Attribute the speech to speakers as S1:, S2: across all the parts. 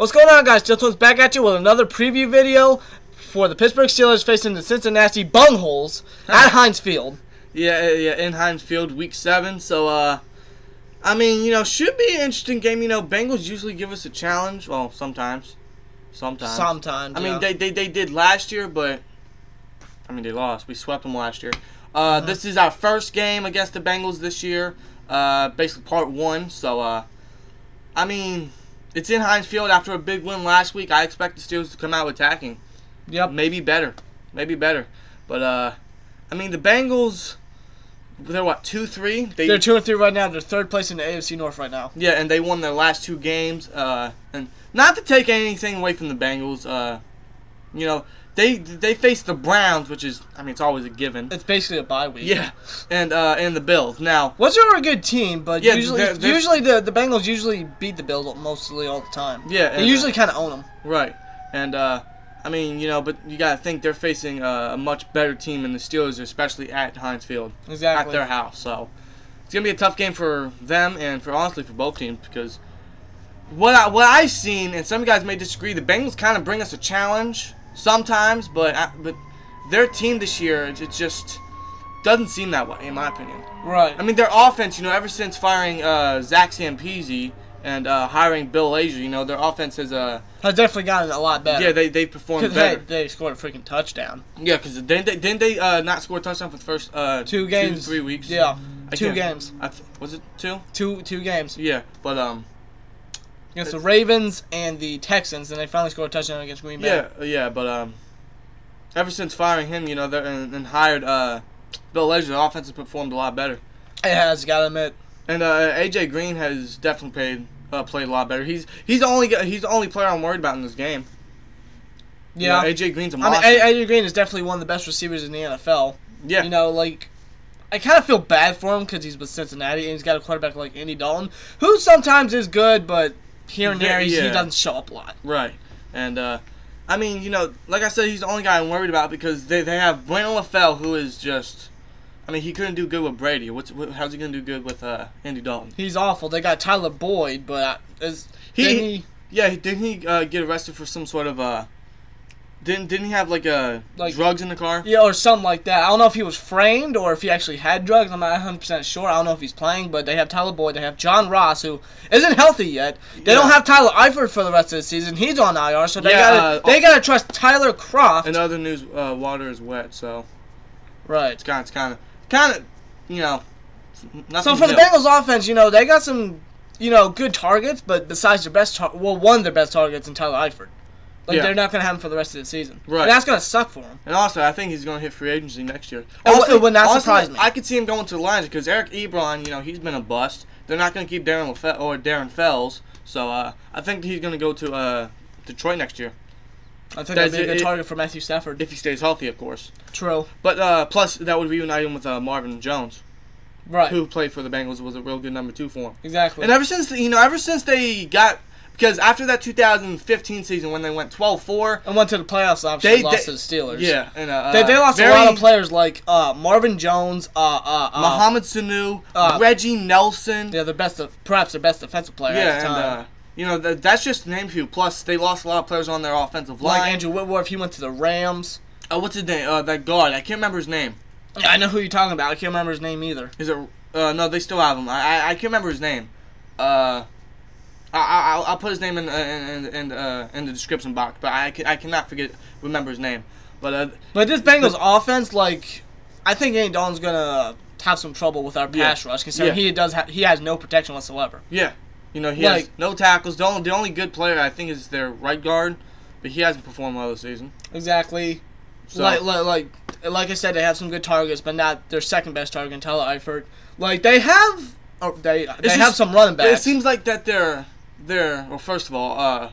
S1: What's going on, guys? Just back at you with another preview video for the Pittsburgh Steelers facing the Cincinnati Bungholes at Heinz Field.
S2: Yeah, yeah, in Heinz Field, Week Seven. So, uh, I mean, you know, should be an interesting game. You know, Bengals usually give us a challenge. Well, sometimes, sometimes.
S1: Sometimes.
S2: I
S1: yeah.
S2: mean, they, they they did last year, but I mean, they lost. We swept them last year. Uh,
S1: Mhm.
S2: This is our first game against the Bengals this year. Uh, basically part one. So, uh, I mean, it's in Heinz Field after a big win last week. I expect the Steelers to come out attacking.
S1: Yep.
S2: Maybe better. Maybe better. But uh, I mean, the Bengals. They're what two, three? They
S1: They're two and three right now. They're third place in the AFC North right now.
S2: yeah, and they won their last two games. Uh, and not to take anything away from the Bengals. Uh, you know, they they face the Browns, which is I mean it's always a given.
S1: It's basically a bye week.
S2: Yeah, and uh, and the Bills. Now,
S1: Which are a good team, but
S2: Yeah,
S1: usually,
S2: they're- they're-
S1: usually the the Bengals usually beat the Bills mostly all the time.
S2: yeah,
S1: They
S2: and,
S1: usually kind of own them.
S2: uh, right, and uh, I mean you know, but you gotta think they're facing uh, a much better team than the Steelers, especially at Heinz Field. at
S1: Exactly.
S2: their house. So it's gonna be a tough game for them and for honestly for both teams because what I, what I've seen and some guys may disagree. The Bengals kind of bring us a challenge sometimes, but I- but their team this year it, just doesn't seem that way in my opinion.
S1: Right.
S2: I mean their offense, you know, ever since firing uh, Zach Zampese and uh, hiring Bill Lazor, you know, their offense has uh
S1: Has definitely gotten a lot better.
S2: yeah they they performed
S1: Because they,
S2: better.
S1: they scored a freaking touchdown.
S2: Yeah, because didn't they, didn't they uh, not score a touchdown for the first uh,
S1: Two games.
S2: three weeks?
S1: Yeah.
S2: I
S1: two games.
S2: I th- was it two?
S1: Two two games
S2: Yeah, but um.
S1: Against the Ravens and the Texans, and they finally scored a touchdown against Green Bay.
S2: Yeah, yeah, but um, ever since firing him, you know, and, and hired uh, Bill Lazor, the offense has performed a lot better.
S1: It has. Gotta admit.
S2: And uh, AJ Green has definitely played uh, played a lot better. He's he's the only he's the only player I'm worried about in this game. You
S1: Yeah.
S2: know, AJ Green's a
S1: mean,
S2: monster.
S1: A- AJ Green is definitely one of the best receivers in the NFL.
S2: yeah,
S1: You know, like, I kind of feel bad for him because he's with Cincinnati and he's got a quarterback like Andy Dalton, who sometimes is good, but here and there he's, he doesn't show up a lot.
S2: right. And uh, I mean, you know, like I said, he's the only guy I'm worried about because they they have Brandon LaFell, who is just. I mean, he couldn't do good with Brady. What's what, how's he gonna do good with uh, Andy Dalton?
S1: He's awful. They got Tyler Boyd, but uh, is
S2: He-
S1: didn't he
S2: Yeah, he- didn't he uh, get arrested for some sort of uh? Didn't didn't he have like uh
S1: Like-
S2: drugs in the car?
S1: Yeah, or something like that. I don't know if he was framed or if he actually had drugs. I'm not 100% sure. I don't know if he's playing, but they have Tyler Boyd. They have John Ross, who isn't healthy yet. They don't have Tyler Eifert for the rest of the season. He's on IR, so they
S2: Yeah,
S1: gotta
S2: uh,
S1: they gotta trust Tyler Kroft.
S2: In other news, uh, water is wet, so
S1: right.
S2: it's kind, it's kind of, kind of, you know,
S1: So for the. Bengals offense, you know they got some, you know, good targets, but besides their best, tar- well, one of their best targets in Tyler Eifert. Like
S2: Yeah.
S1: they're not gonna have him for the rest of the season.
S2: Right.
S1: And that's gonna suck for him.
S2: and also, I think he's going to hit free agency next year.
S1: It would- it would not surprise me.
S2: I could see him going to the Lions because Eric Ebron, you know, he's been a bust. They're not going to keep Darren or Darren Fells, so uh, I think he's going to go to uh, Detroit next year
S1: I think that'd be a good
S2: it-
S1: target for Matthew Stafford.
S2: if he stays healthy, of course.
S1: True.
S2: But uh, plus, that would reunite him with uh, Marvin Jones,
S1: Right.
S2: who played for the Bengals, was a real good number two for him.
S1: Exactly.
S2: And ever since you know, ever since they got because after that 2015 season when they went 12-4,
S1: and went to the playoffs. Obviously,
S2: They-
S1: lost
S2: they-
S1: to the Steelers.
S2: yeah, and uh,
S1: They, they lost
S2: very,
S1: a lot of players like uh, Marvin Jones, uh, uh, uh,
S2: Mohamed Sanu,
S1: uh,
S2: Reggie Nelson,
S1: Yeah, the best, of, perhaps their best defensive player
S2: yeah,
S1: at
S2: and
S1: the time.
S2: you know that, that's just to name few. Plus, they lost a lot of players on their offensive line.
S1: like Andrew Whitworth, he went to the Rams.
S2: uh, what's his name? Uh, that guard. I can't remember his name.
S1: Yeah, I know who you're talking about. I can't remember his name either.
S2: Is it? Uh, no, they still have him. I, I I can't remember his name. Uh. I, I, I'll- I'll put his name in uh, in in, in, uh, in the description box, but I, I cannot forget remember his name. But uh,
S1: But this Bengals offense, like, I think Andy Dalton's gonna have some trouble with our
S2: Yeah.
S1: pass rush, considering
S2: Yeah.
S1: he does ha- he has no protection whatsoever.
S2: Yeah, you know he
S1: Like-
S2: has no tackles. The only, the only good player I think is their right guard, but he hasn't performed well this season.
S1: Exactly.
S2: So
S1: Like, like, like, like I said, they have some good targets, but not their second best target, in Tyler Eifert. Like they have, or they they
S2: It's
S1: have
S2: just-
S1: some running backs.
S2: it seems like that they're they're well. First of all, uh,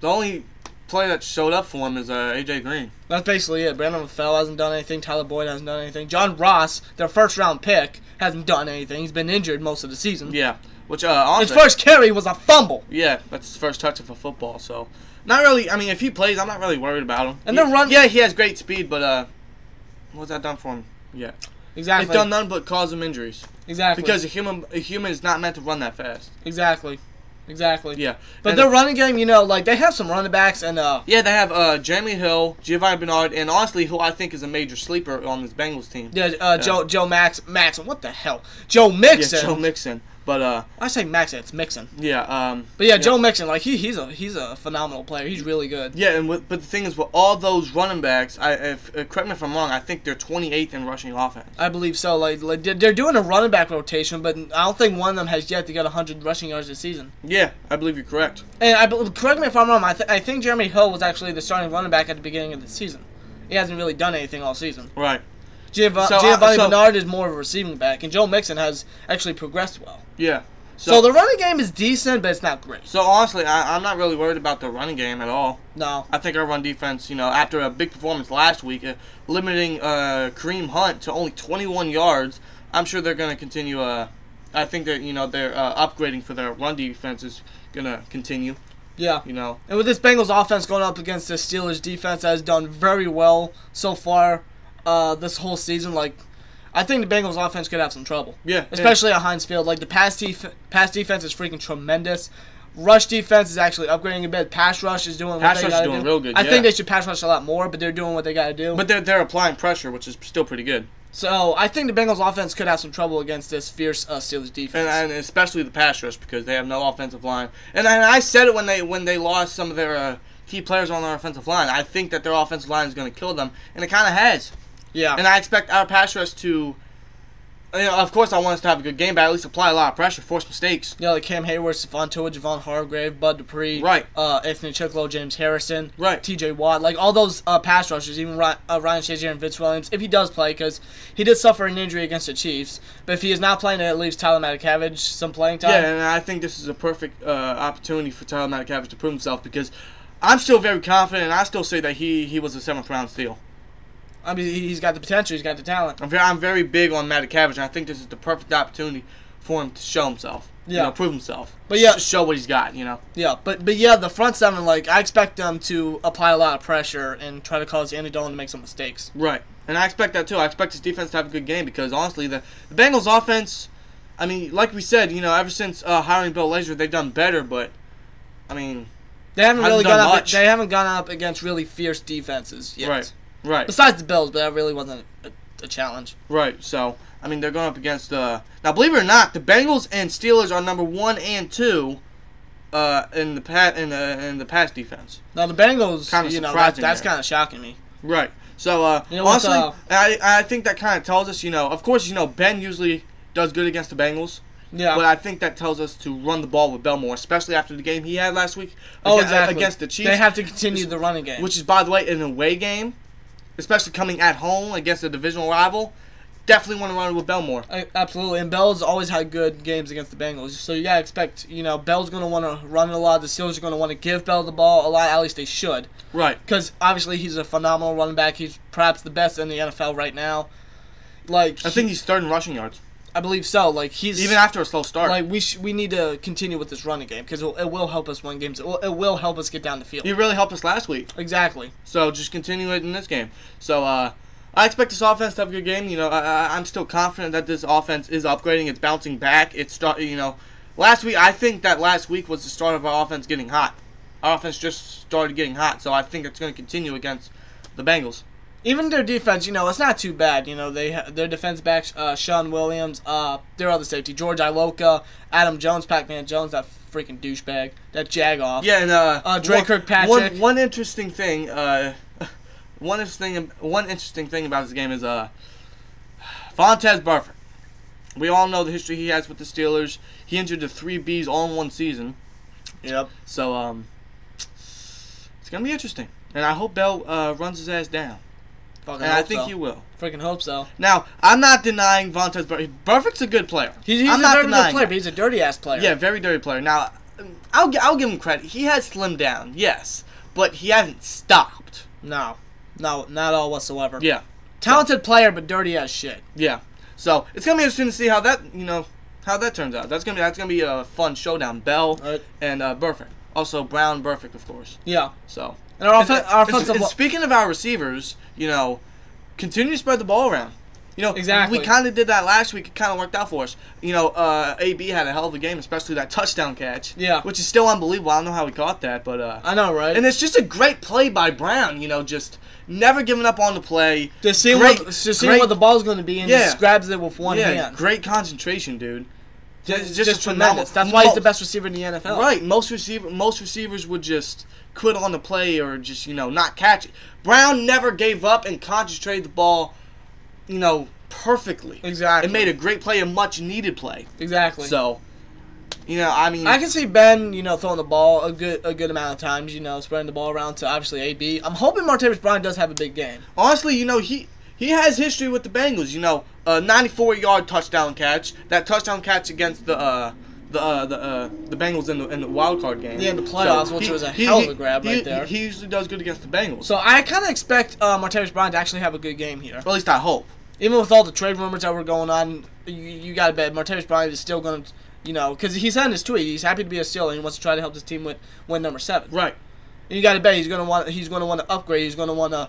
S2: the only player that showed up for him is uh, AJ Green.
S1: That's basically it. Brandon LaFell hasn't done anything. Tyler Boyd hasn't done anything. John Ross, their first round pick, hasn't done anything. He's been injured most of the season.
S2: Yeah, which uh,
S1: His first carry was a fumble.
S2: yeah, that's his first touch of a football. So not really. I mean, if he plays, I'm not really worried about him.
S1: And
S2: He-
S1: run-
S2: Yeah, he has great speed, but uh, what's that done for him? Yeah,
S1: Exactly.
S2: it's done none but cause him injuries
S1: exactly.
S2: because a human a human is not meant to run that fast.
S1: exactly. Exactly.
S2: Yeah,
S1: But
S2: And-
S1: their running game, you know, like they have some running backs and uh
S2: yeah, they have uh, Jeremy Hill, Giovani Bernard, and honestly, who I think is a major sleeper on this Bengals team.
S1: yeah, uh, Joe Joe Max Maxon. What the hell? Joe Mixon.
S2: Yeah, Joe Mixon. But uh,
S1: I say Maxon, it's Mixon.
S2: yeah, um,
S1: But yeah. Joe Mixon, like he he's a he's a phenomenal player. He's really good.
S2: yeah, and with, but the thing is, with all those running backs, I if, uh, correct me if I'm wrong, I think they're 28th in rushing offense.
S1: I believe so. Like, like they're, doing a running back rotation, but I don't think one of them has yet to get 100 rushing yards this season.
S2: Yeah, I believe you're correct.
S1: And I correct me if I'm wrong. I, th- I think Jeremy Hill was actually the starting running back at the beginning of the season. He hasn't really done anything all season.
S2: Right.
S1: Giov-
S2: So, uh, so-
S1: Bernard is more of a receiving back, and Joe Mixon has actually progressed well.
S2: Yeah.
S1: So, the running game is decent, but it's not great.
S2: So honestly, I, I'm not really worried about the running game at all.
S1: No.
S2: I think our run defense, you know, after a big performance last week, uh, limiting uh, Kareem Hunt to only 21 yards, I'm sure they're going to continue. Uh, I think that you know they're uh, upgrading for their run defense is going to continue.
S1: Yeah.
S2: You know,
S1: And with this Bengals offense going up against the Steelers defense that has done very well so far uh, this whole season, like I think the Bengals offense could have some trouble,
S2: yeah,
S1: especially at Heinz Field. Like the pass def- pass defense is freaking tremendous. Rush defense is actually upgrading a bit. Pass rush is doing
S2: Pass rush is doing
S1: do.
S2: real good,
S1: I
S2: yeah.
S1: think they should pass rush a lot more, but they're doing what they got to do.
S2: but they're they're applying pressure, which is still pretty good,
S1: so I think the Bengals offense could have some trouble against this fierce uh, Steelers defense.
S2: and, and especially the pass rush because they have no offensive line. And, and I said it when they when they lost some of their uh, key players on their offensive line. I think that their offensive line is going to kill them, and it kind of has.
S1: Yeah.
S2: And I expect our pass rush to. You know, of course, I want us to have a good game, but at least apply a lot of pressure, force mistakes.
S1: Yeah, like Cam Hayward, Stephon Tuitt, Javon Hargrave, Bud Dupree,
S2: Right.
S1: uh, Anthony James Harrison,
S2: Right.
S1: T.J. Watt, like all those uh, pass rushers, even Ryan, uh, Ryan Shazier and Vince Williams, if he does play, because he did suffer an injury against the Chiefs. But if he is not playing, it at leaves Tyler Matakevich some playing time.
S2: Yeah, and I think this is a perfect uh, opportunity for Tyler Matakevich to prove himself because I'm still very confident, and I still say that he he was a seventh round steal.
S1: I mean, he- he's got the potential, he's got the talent.
S2: I'm very, I'm very big on Matakevich, and I think this is the perfect opportunity for him to show himself. You know, prove himself.
S1: But yeah-
S2: show what he's got. You know.
S1: Yeah, but but yeah, the front seven, like I expect them to apply a lot of pressure and try to cause Andy Dalton to make some mistakes.
S2: Right. And I expect that too. I expect his defense to have a good game because honestly, the, the Bengals offense, I mean, like we said, you know, ever since uh, hiring Bill Lazor, they've done better. But I mean,
S1: They haven't really gone up. They haven't gone up against really fierce defenses yet.
S2: Right. Right,
S1: Besides the Bills, but that really wasn't a, a challenge.
S2: right. So I mean, they're going up against. Uh, now, believe it or not, the Bengals and Steelers are number one and two. Uh, in the pat in the in the pass defense.
S1: Now the Bengals,
S2: Kinda
S1: you know, that, that's kind of shocking me.
S2: Right. So uh,
S1: You know
S2: honestly,
S1: uh,
S2: I I think that kind of tells us, you know, of course, you know, Ben usually does good against the Bengals.
S1: Yeah.
S2: But I think that tells us to run the ball with Bell more, especially after the game he had last week
S1: oh,
S2: aga-
S1: exactly.
S2: against the Chiefs.
S1: They have to continue the running game.
S2: which is, by the way, an away game, especially coming at home against a divisional rival. Definitely want to run it with Bell more.
S1: I- absolutely, and Bell's always had good games against the Bengals. So you gotta expect, you know, Bell's gonna want to run it a lot. The Steelers are gonna want to give Bell the ball a lot. At least they should,
S2: Right.
S1: because obviously he's a phenomenal running back. He's perhaps the best in the NFL right now. Like
S2: I think he's third in rushing yards,
S1: I believe so. Like he's
S2: even after a slow start.
S1: like we sh- we need to continue with this running game because it, it will help us win games. It will, it will help us get down the field.
S2: he really helped us last week.
S1: Exactly.
S2: So just continue it in this game. So uh, I expect this offense to have a good game. You know, I, I, I'm still confident that this offense is upgrading. It's bouncing back. It's start. You know, last week I think that last week was the start of our offense getting hot. Our offense just started getting hot. So I think it's going to continue against the Bengals.
S1: Even their defense, you know, it's not too bad. You know, they their defense backs, uh, Shawn Williams, uh, their other safety, George Iloka, Adam Jones, Pac-Man Jones, that freaking douchebag, that jag off.
S2: Yeah, and uh,
S1: Uh, Dre
S2: one-
S1: Kirkpatrick.
S2: One, one interesting thing. Uh, one interesting. One interesting thing about this game is uh, Vontaze Burfict. We all know the history he has with the Steelers. He injured the three Bs all in one season.
S1: Yep.
S2: So um, it's gonna be interesting, and I hope Bell uh, runs his ass down,
S1: Fucking
S2: and I think
S1: so.
S2: he will.
S1: freaking hope so.
S2: Now, I'm not denying Vontaze Burfict. Burfict's a good player.
S1: He's, he's
S2: I'm
S1: a
S2: not
S1: very good player, but he's a dirty ass player.
S2: Yeah, very dirty player. Now, I'll I'll give him credit. He has slimmed down, yes, but he hasn't stopped.
S1: No, no, not all whatsoever.
S2: Yeah,
S1: Talented player, but dirty as shit.
S2: yeah. So it's gonna be interesting to see how that you know how that turns out. That's gonna be that's gonna be a fun showdown. Bell
S1: Right.
S2: and uh, Burfict. Also Brown, Burfict, of course.
S1: Yeah.
S2: So
S1: And our, offen- our offensive
S2: and speaking of our receivers, you know, continue to spread the ball around. You know,
S1: Exactly.
S2: We kind of did that last week. It kind of worked out for us. You know, uh, AB had a hell of a game, especially that touchdown catch.
S1: Yeah.
S2: Which is still unbelievable. I don't know how he caught that, but uh,
S1: I know, right?
S2: and it's just a great play by Brown. You know, just never giving up on the play.
S1: just seeing
S2: great-
S1: what just seeing
S2: great-
S1: what the ball's going to be and
S2: Yeah.
S1: just grabs it with one
S2: yeah,
S1: hand.
S2: great concentration, dude.
S1: Just,
S2: just
S1: just tremendous. That's why he's the best receiver in the NFL.
S2: Right. Most receiver most receivers would just quit on the play or just, you know, not catch it. Brown never gave up and concentrated the ball, you know, perfectly.
S1: Exactly.
S2: It made a great play, a much needed play.
S1: exactly.
S2: So, you know, I mean
S1: I can see Ben, you know, throwing the ball a good a good amount of times, you know, spreading the ball around to obviously AB. I'm hoping Martavis Bryant does have a big game.
S2: honestly, you know, he he has history with the Bengals, you know, a 94 yard touchdown catch. That touchdown catch against the uh the uh, the uh, the Bengals in the in the wild card game.
S1: Yeah, in the playoffs, which was a hell of a grab
S2: he-
S1: right there.
S2: He usually does good against the Bengals.
S1: So I kind of expect uh, Martavis Bryant to actually have a good game here.
S2: or at least I hope.
S1: Even with all the trade rumors that were going on, you, you got to bet Martavis Bryant is still going to, you know, because he said in his tweet he's happy to be a Steeler and he wants to try to help his team win, win number seven.
S2: Right.
S1: And you got to bet he's going to want he's going to want to upgrade. He's going to want to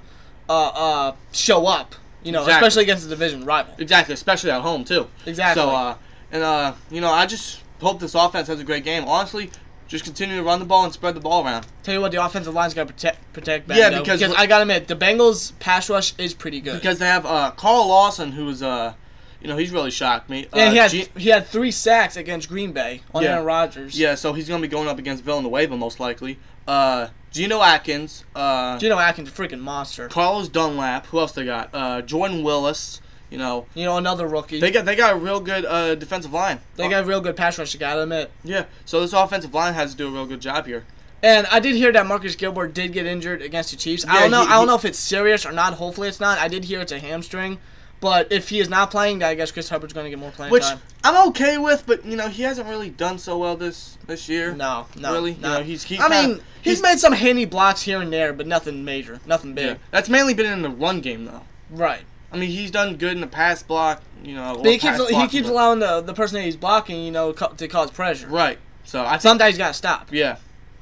S1: uh, uh, show up. You know,
S2: Exactly.
S1: especially against the division rival.
S2: Exactly, especially at home too.
S1: Exactly.
S2: So, uh, and uh, you know, I just hope this offense has a great game. Honestly, just continue to run the ball and spread the ball around.
S1: Tell you what, the offensive line's got to protect protect.
S2: Yeah,
S1: though,
S2: because-
S1: I gotta admit the Bengals pass rush is pretty good.
S2: Because they have uh, Carl Lawson, who's uh, you know, he's really shocked me.
S1: yeah,
S2: uh,
S1: he had
S2: G-
S1: he had three sacks against Green Bay on
S2: Yeah.
S1: Aaron Rodgers.
S2: yeah, so he's gonna be going up against Villanueva most likely. Uh, Geno Atkins, uh,
S1: Geno Atkins, a freaking monster.
S2: Carlos Dunlap. Who else they got? Uh, Jordan Willis. You know,
S1: You know, another rookie.
S2: they got they got a real good uh, defensive line.
S1: They got a real good pass rush. You gotta admit.
S2: yeah. So this offensive line has to do a real good job here.
S1: And I did hear that Marcus Gilbert did get injured against the Chiefs. I don't know.
S2: he-
S1: I don't know if it's serious or not. Hopefully it's not. I did hear it's a hamstring. But if he is not playing, I guess Chris Hubbard's going to get more playing
S2: Which
S1: time.
S2: I'm okay with, but you know he hasn't really done so well this this year.
S1: No, no,
S2: really.
S1: no.
S2: You know, he's, he's
S1: I
S2: kinda-
S1: mean, he's, made some handy blocks here and there, but nothing major, nothing big.
S2: yeah. That's mainly been in the run game though.
S1: Right.
S2: I mean, he's done good in the pass block. You know,
S1: But he keeps
S2: pass
S1: he keeps
S2: but-
S1: allowing the the person that he's blocking, you know, co- to cause pressure.
S2: right. So I think
S1: Sometimes gotta stop.
S2: yeah.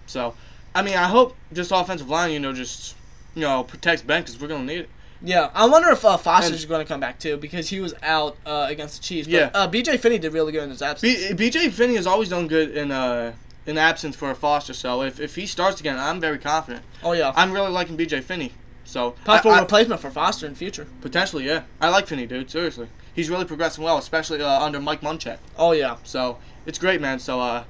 S2: So I mean, I hope this offensive line, you know, just you know protects Ben because we're gonna need it.
S1: Yeah, I wonder if uh, Foster's going to come back too because he was out uh, against the Chiefs. But,
S2: Yeah.
S1: uh, B.J. Finney did really good in his absence.
S2: B- BJ Finney has always done good in uh in absence for a Foster. So if, if he starts again, I'm very confident.
S1: oh yeah,
S2: I'm really liking BJ Finney. So
S1: possible
S2: I- I-
S1: replacement for Foster in the future.
S2: potentially, yeah. I like Finney, dude. Seriously, he's really progressing well, especially uh, under Mike Munchak.
S1: Oh yeah,
S2: So it's great, man. So uh,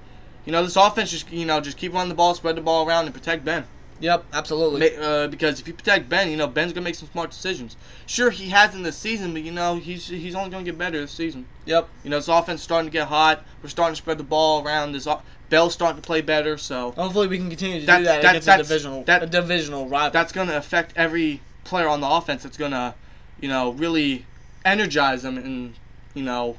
S2: you know, this offense just you know just keep running the ball, spread the ball around, and protect Ben.
S1: yep, absolutely.
S2: Uh, because if you protect Ben, you know Ben's gonna make some smart decisions. Sure, he hasn't this season, but you know he's he's only gonna get better this season.
S1: Yep.
S2: You know, this offense starting to get hot. We're starting to spread the ball around. This Bell's starting to play better, so
S1: Hopefully we can continue to
S2: That-
S1: do that,
S2: that-
S1: against a divisional
S2: that-
S1: a divisional rival.
S2: that's gonna affect every player on the offense. It's gonna, you know, really energize them and you know,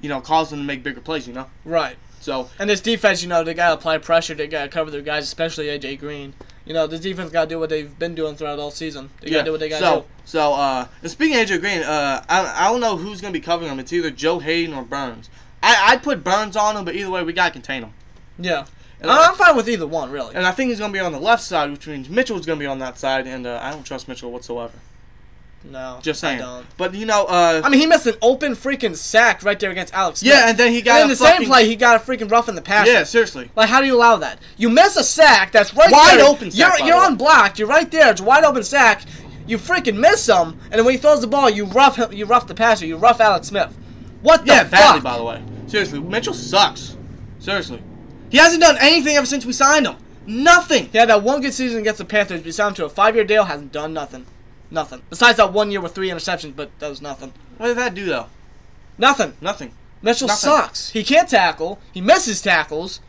S2: you know, cause them to make bigger plays. You know,
S1: right.
S2: so
S1: And this defense, you know, they gotta apply pressure. They gotta cover their guys, especially AJ Green. You know, this defense gotta do what they've been doing throughout all season. They gotta do what they gotta
S2: so
S1: do.
S2: so uh, and speaking of AJ Green, uh, I I don't know who's gonna be covering him. It's either Joe Haden or Burns. I I'd put Burns on him, but either way, we gotta contain him.
S1: Yeah.
S2: And,
S1: I'm fine with either one, really.
S2: and I think he's gonna be on the left side, which means Mitchell's gonna be on that side, and uh, I don't trust Mitchell whatsoever.
S1: No,
S2: Just
S1: I
S2: saying.
S1: don't.
S2: But you know, uh,
S1: I mean, he missed an open freaking sack right there against Alex. Smith.
S2: yeah, and then he got
S1: And in the same play, he got a freaking rough in the pass.
S2: Yeah, seriously.
S1: Like, how do you allow that? You miss a sack that's right
S2: Wide
S1: there.
S2: open sack,
S1: You're, you're
S2: way.
S1: unblocked. You're right there. It's a wide open sack. You freaking miss him, and then when he throws the ball, you rough him. You rough the passer. You rough Alex Smith. What the
S2: Yeah, badly by the way. Seriously, Mitchell sucks. Seriously, he hasn't done anything ever since we signed him. Nothing.
S1: He had that one good season against the Panthers. We signed him to a five-year deal. Hasn't done nothing. Nothing. Besides that one year with three interceptions, but that was nothing.
S2: What did that do though?
S1: Nothing.
S2: Nothing.
S1: Mitchell
S2: Nothing.
S1: sucks. He can't tackle. He misses tackles.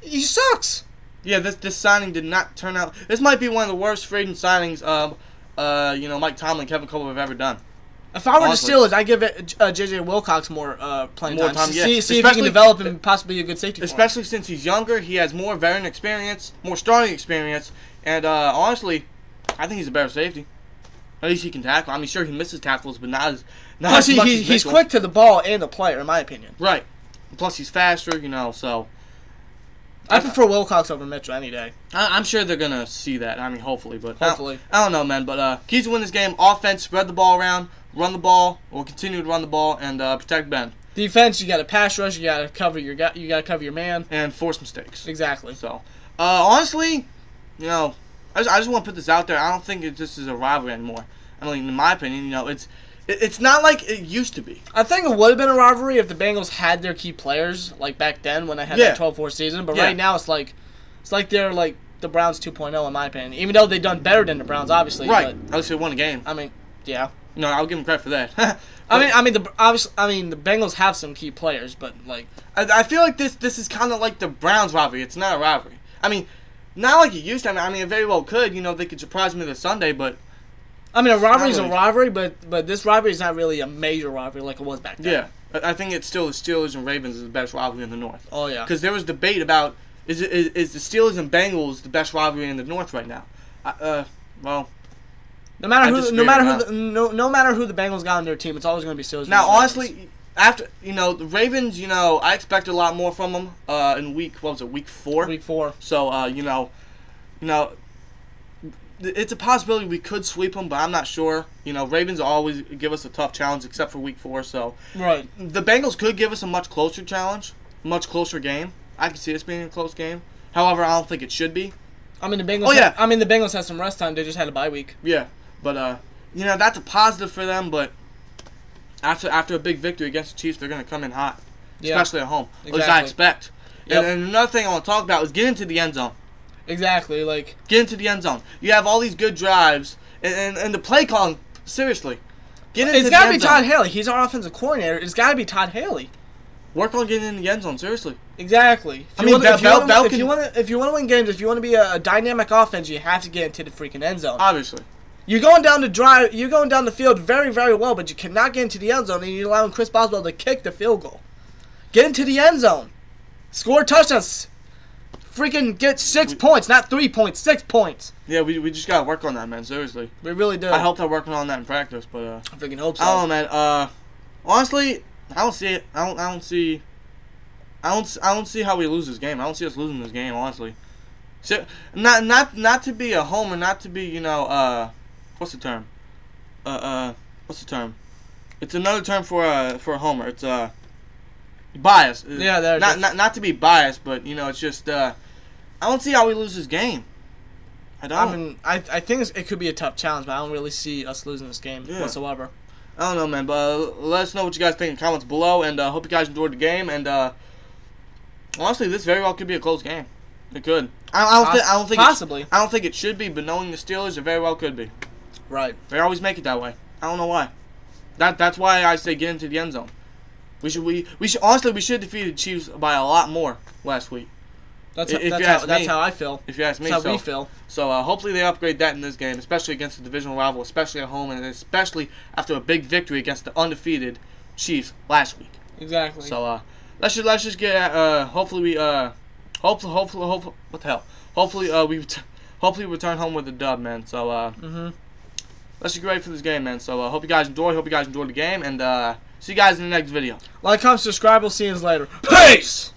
S1: He sucks.
S2: Yeah, this this signing did not turn out. This might be one of the worst free agent signings, um, uh, you know, Mike Tomlin, Kevin Colbert have ever done.
S1: If I were
S2: Honestly.
S1: the Steelers, I'd give it, uh, JJ Wilcox more uh, playing
S2: More
S1: time.
S2: time, yeah.
S1: See, see if he can develop and possibly a good safety.
S2: Especially since he's younger, he has more veteran experience, more starting experience, and uh, honestly, I think he's a better safety. At least he can tackle. I mean, sure he misses tackles, but not as not
S1: Plus,
S2: as much
S1: he,
S2: as
S1: he's quick to the ball and the player, in my opinion.
S2: Right. Plus, he's faster, you know. So
S1: I prefer Wilcox over Mitchell any day.
S2: I, I'm sure they're gonna see that. I mean, hopefully, but I-
S1: Hopefully.
S2: I, don't know, man. But uh, keys to win this game: offense, spread the ball around, run the ball. We'll continue to run the ball and uh, protect Ben
S1: Defense, you got to pass rush. You got to cover your you got to cover your man.
S2: and force mistakes.
S1: Exactly.
S2: So, uh, honestly, you know, I just, I just want to put this out there. I don't think it, this is a rivalry anymore. I mean, in my opinion, you know, it's it, it's not like it used to be.
S1: I think it would have been a rivalry if the Bengals had their key players like back then when they had
S2: Yeah.
S1: that 12-4 season. But
S2: Yeah.
S1: right now it's like it's like they're like the Browns 2.0 in my opinion. Even though they've done better than the Browns, obviously.
S2: Right. At least they won a game.
S1: I mean, yeah.
S2: No, I'll give them credit for that.
S1: I mean, I mean the obviously, I mean the Bengals have some key players, but like
S2: I, I feel like this this is kind of like the Browns rivalry. It's not a rivalry. I mean, not like it used to. I mean, I mean, it very well could. You know, they could surprise me this Sunday, but
S1: I mean a rivalry is
S2: really.
S1: a rivalry, but but this rivalry is not really a major rivalry like it was back then.
S2: yeah, I think it's still the Steelers and Ravens is the best rivalry in the North.
S1: Oh yeah.
S2: Because there was debate about is, is is the Steelers and Bengals the best rivalry in the North right now? Uh well,
S1: No matter who, no matter who, the, no, no matter who the Bengals got on their team, it's always going to be Steelers.
S2: now honestly, after you know the Ravens, you know I expect a lot more from them uh, in week what was it week four?
S1: Week four.
S2: So uh, you know, you know, it's a possibility we could sweep them, but I'm not sure. You know, Ravens always give us a tough challenge, except for week four. So
S1: Right.
S2: the Bengals could give us a much closer challenge, much closer game. I can see this being a close game. However, I don't think it should be.
S1: I mean the Bengals.
S2: Oh, yeah.
S1: I mean the Bengals had some rest time. They just had a bye week.
S2: Yeah, but uh, you know that's a positive for them. But after after a big victory against the Chiefs, they're gonna come in hot,
S1: Yeah.
S2: especially at home. At least I expect.
S1: Yep.
S2: And, and another thing I want to talk about is get into the end zone.
S1: Exactly. Like
S2: Get into the end zone. You have all these good drives, and and, and the play calling. Seriously, get into
S1: it's got to be Todd. Haley. He's our offensive coordinator. It's got to be Todd Haley.
S2: Work on getting in the end zone. Seriously.
S1: Exactly. If
S2: I
S1: you
S2: mean,
S1: wanna-
S2: Bell-
S1: if you wanna- if you want to, if you want to win games, if you want to be a, a dynamic offense, you have to get into the freaking end zone.
S2: Obviously.
S1: You're going down the drive. You're going down the field very, very well, but you cannot get into the end zone, and you're allowing Chris Boswell to kick the field goal. Get into the end zone. Score touchdowns. Freaking get six
S2: We-
S1: points, not three points. Six points.
S2: Yeah, we, we just gotta work on that, man. Seriously.
S1: We really do.
S2: I hope they're working on that in practice, but uh.
S1: I freaking hope so.
S2: I don't know, man. Uh, honestly, I don't see it. I don't. I don't see. I don't. I don't see how we lose this game. I don't see us losing this game. Honestly, so, not not not to be a homer, not to be you know uh, what's the term? Uh uh, what's the term? It's another term for uh for a homer. It's uh bias.
S1: Yeah, there
S2: Not not not to be biased, but you know it's just uh, I don't see how we lose this game. I don't.
S1: I mean, I, I think it could be a tough challenge, but I don't really see us losing this game
S2: Yeah.
S1: whatsoever.
S2: I don't know, man. But uh, let us know what you guys think in the comments below, and uh, hope you guys enjoyed the game. And uh, honestly, this very well could be a close game. It could. I, I don't think. I don't think.
S1: Possibly.
S2: I don't think it should be, but knowing the Steelers, it very well could be.
S1: Right.
S2: They always make it that way. I don't know why. That that's why I say get into the end zone. We should we we should honestly we should have defeated the Chiefs by a lot more last week.
S1: That's,
S2: If
S1: that's, how, that's how I feel.
S2: If you ask me,
S1: That's how
S2: so
S1: we feel.
S2: so uh, hopefully they upgrade that in this game, especially against the divisional rival, especially at home, and especially after a big victory against the undefeated Chiefs last week.
S1: Exactly.
S2: So uh, let's just let's just get uh, hopefully we uh, hopefully hopefully hopefully what the hell? Hopefully uh we hopefully we return home with a dub, man. So uh,
S1: hmm
S2: let's just get ready for this game, man. So uh, hope you guys enjoy. Hope you guys enjoy the game, and uh, see you guys in the next video.
S1: Like, comment, subscribe. We'll see you later. Peace!